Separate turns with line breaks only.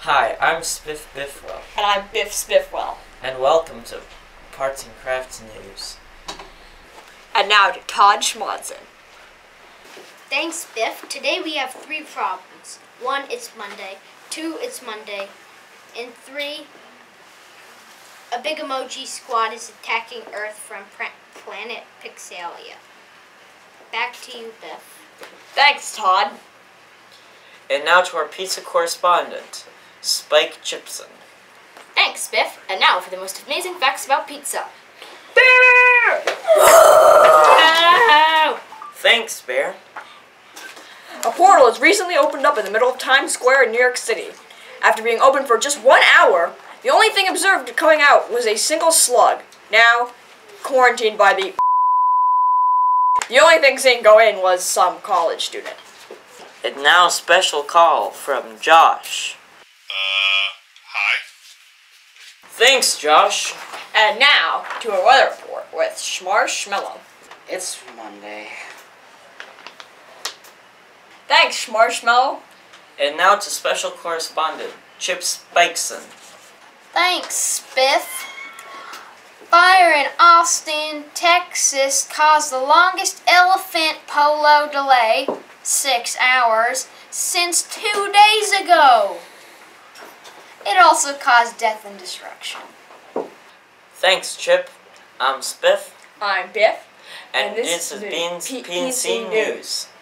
Hi, I'm Spiff Biffwell,
And I'm Biff Spiffwell.
and welcome to Parts and Crafts News.
And now to Todd Schmonson.
Thanks, Biff. Today we have three problems. One, it's Monday. Two, it's Monday. And three, a big emoji squad is attacking Earth from planet Pixelia. Back to you, Biff.
Thanks, Todd.
And now to our pizza correspondent, Spike Chipson.
Thanks, Biff. And now for the most amazing facts about pizza.
Thanks, Bear.
A portal has recently opened up in the middle of Times Square in New York City. After being open for just one hour, the only thing observed coming out was a single slug. Now, quarantined by the. The only thing seen go in was some college student.
And now a special call from Josh.
Uh, hi.
Thanks, Josh.
And now to a weather report with Schmarshmallow.
It's Monday.
Thanks, Schmarshmallow.
And now to special correspondent, Chip Spikeson.
Thanks, Biff. Fire in Austin, Texas caused the longest elephant polo delay, six hours, since two days ago. It also caused death and destruction.
Thanks, Chip. I'm Spiff,
I'm Biff.
and,
And this
this has
is
been
P-
PNC
PNC
News.
Bear!